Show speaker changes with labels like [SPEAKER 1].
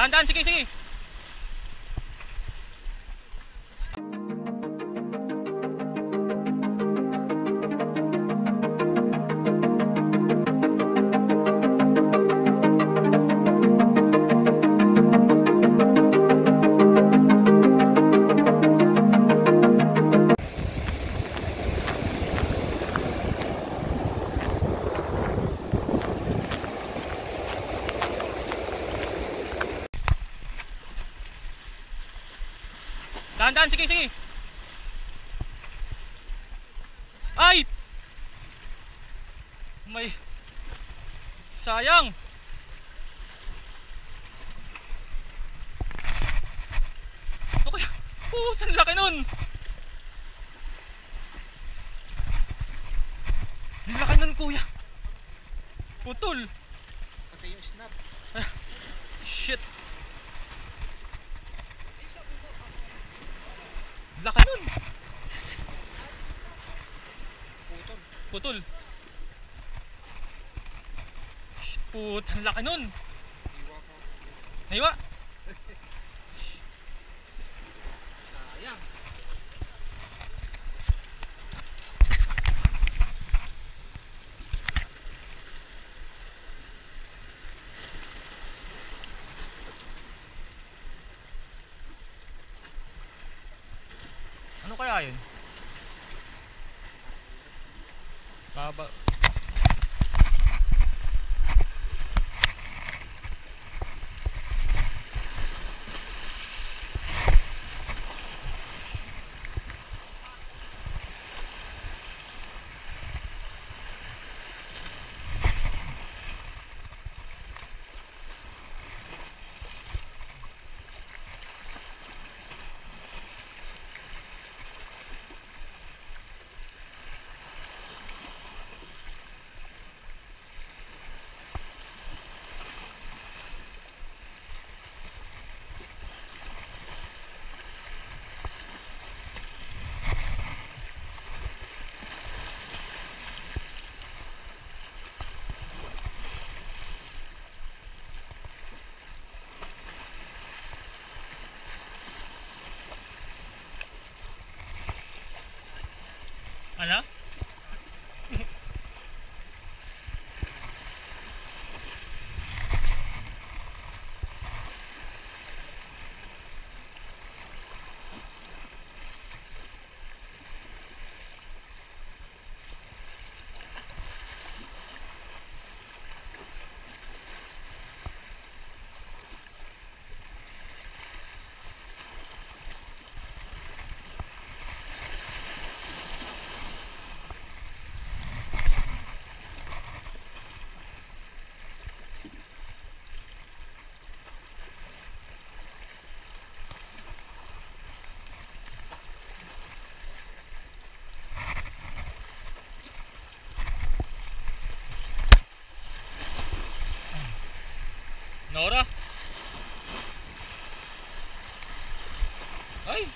[SPEAKER 1] Dahan-dahan, sige, sige. Dahan-dahan, sige, sige. Ay! May... Sayang! Okay. Oh, saan laki nun? Laki nun, kuya. Putol.
[SPEAKER 2] Pati yung snap.
[SPEAKER 1] Shit. Laki nun.
[SPEAKER 2] Putol.
[SPEAKER 1] Putol. Shit, put, ang laki nun.
[SPEAKER 2] Iwa ka.
[SPEAKER 1] Naiwa.
[SPEAKER 2] Sayang.
[SPEAKER 1] Yun? Baba. Voilà. Nora? Ay!